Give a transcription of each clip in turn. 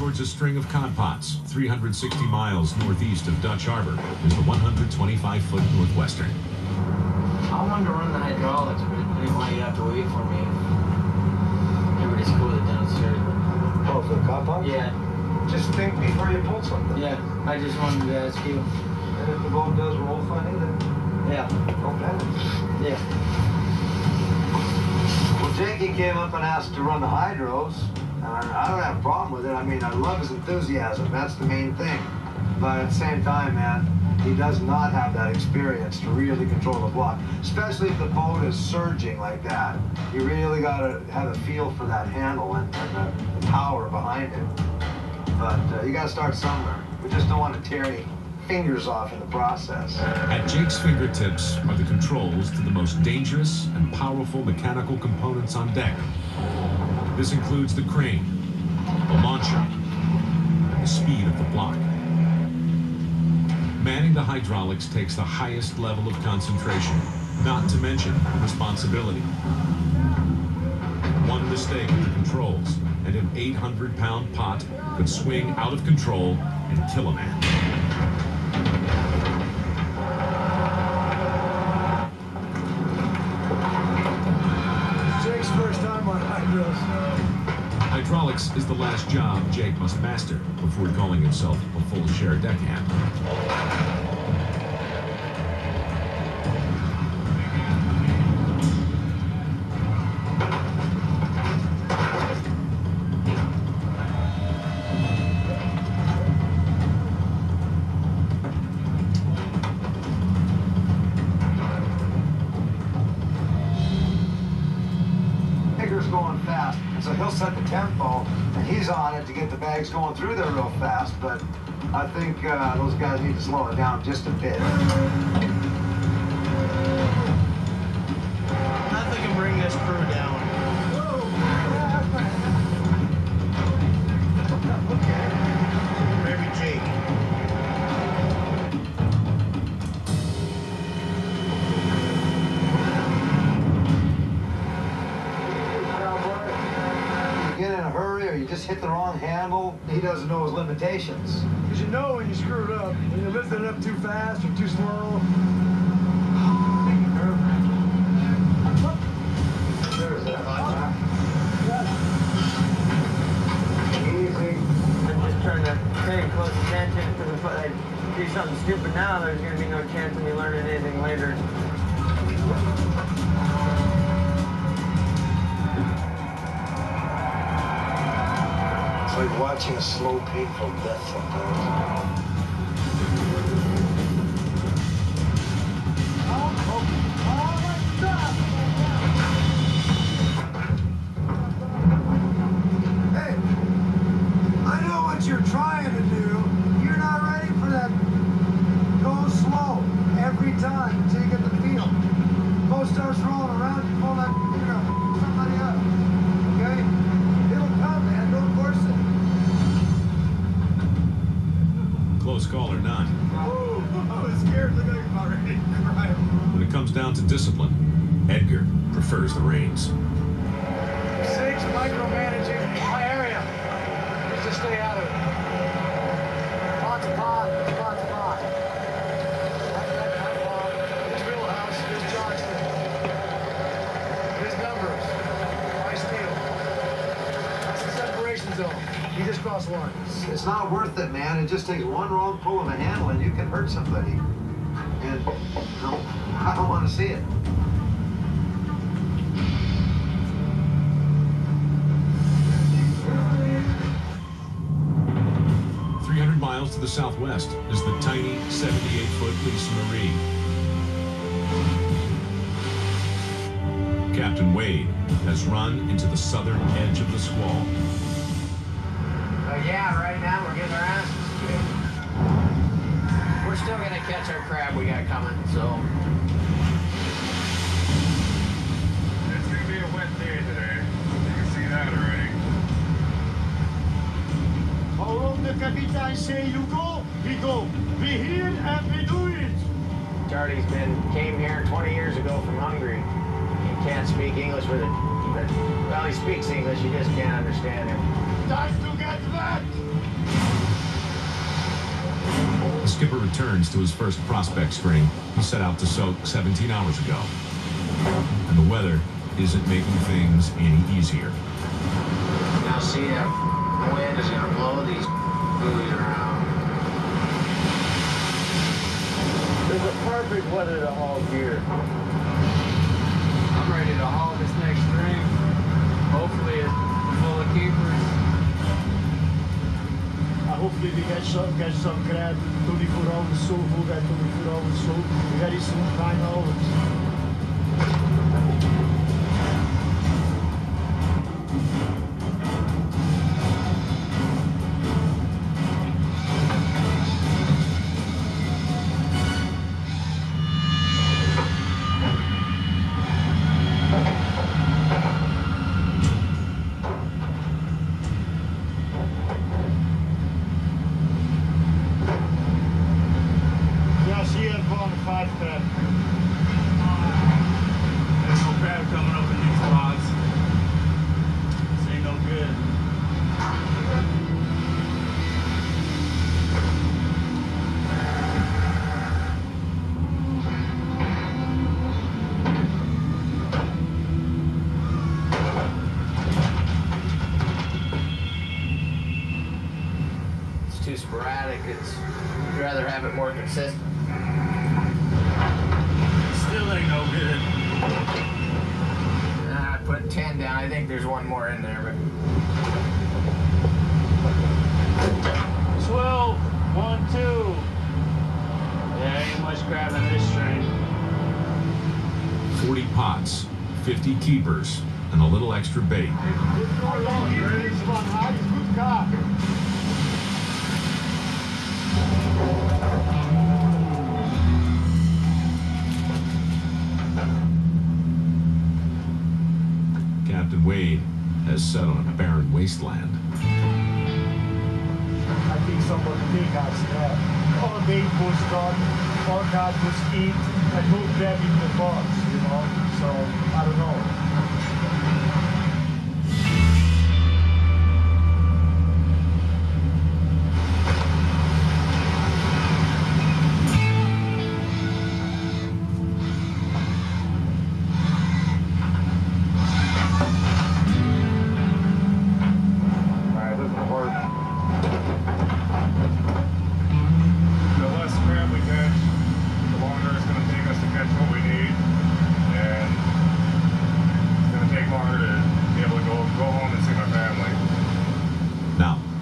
towards a string of cod pots, 360 miles northeast of Dutch Harbor, is the 125-foot Northwestern. I wanted to run the hydraulics, but I didn't want you to have to wait for me. Everybody's cool it downstairs. Oh, for the cop out? yeah, Just think before you pull something. yeah. I just wanted to ask you. And if the boat does roll funny, then Yeah, don't panic. yeah. Well, Jakey came up and asked to run the hydros, and I don't have a problem with it. I mean, I love his enthusiasm. That's the main thing. But at the same time, man, he does not have that experience to really control the block, especially if the boat is surging like that. You really got to have a feel for that handle and, and the, the power behind it. But uh, you got to start somewhere. We just don't want to tear any fingers off in the process. At Jake's fingertips are the controls to the most dangerous and powerful mechanical components on deck. This includes the crane, the launcher, and the speed of the block. Manning the hydraulics takes the highest level of concentration, not to mention responsibility. One mistake with the controls, and an 800 pound pot could swing out of control and kill a man. Jake's first time on hydros. Is the last job Jake must master before calling himself a full share he'll set the tempo, and he's on it to get the bags going through there real fast. But I think uh, those guys need to slow it down just a bit. Just hit the wrong handle. He doesn't know his limitations. Because you know when you screw it up, when you lifted it up too fast or too slow. There's that. Easy. I'm just trying to pay close attention because if I do something stupid now, there's going to be no chance of me watching a slow, painful death sometimes. Discipline, Edgar prefers the reins. Six, micromanaging my area. Just to stay out of it. Lots of pot, lots of pot. Like that kind of pot. His wheelhouse, his jockstick. His numbers. My steel. That's the separation zone. He just crossed one. It's not worth it, man. It just takes one wrong pull of a handle and you can hurt somebody. And no, I don't want to see it. Three hundred miles to the southwest is the tiny 78-foot Lisa Marie. Captain Wade has run into the southern edge of the squall. Uh, yeah, right now we're getting our asses kicked. We're still gonna catch our crab we got coming, so. the captain say you go, we go. We hear and we do it. Charlie's been came here 20 years ago from Hungary. He can't speak English with it. Well, he speaks English, you just can't understand him. Time to get wet! Skipper returns to his first prospect spring. He set out to soak 17 hours ago. And the weather isn't making things any easier. Now see, uh, the wind is going to blow these perfect weather to haul gear. I'm ready to haul this next string. Hopefully it's full of keepers. Uh, hopefully we get some, get some crab, 24 hours soak, we'll get 24 hours soak. Very soon, nine hours. 5. There's no crab coming up in these logs. This ain't no good. It's too sporadic. It's, you'd rather have it more consistent. Think there's one more in there, but 12, one, two. Yeah, ain't much crab in this string. 40 pots, 50 keepers, and a little extra bait. Captain Wade has set on a barren wasteland. I think. All bait was all card was eat, and crab in the box,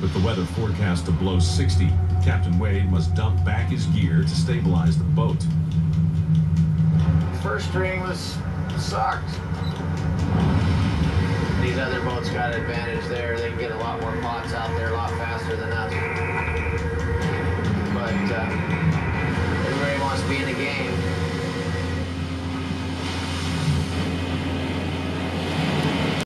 With the weather forecast to blow 60, Captain Wade must dump back his gear to stabilize the boat. First string was sucked. These other boats got advantage there. They can get a lot more pots out there a lot faster than us. But uh, everybody wants to be in the game.